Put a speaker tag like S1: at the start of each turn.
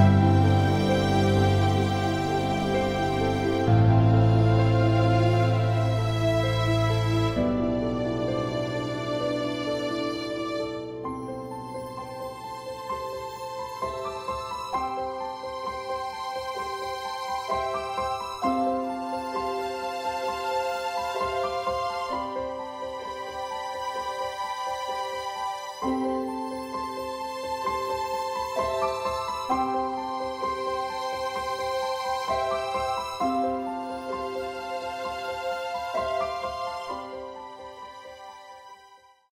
S1: you.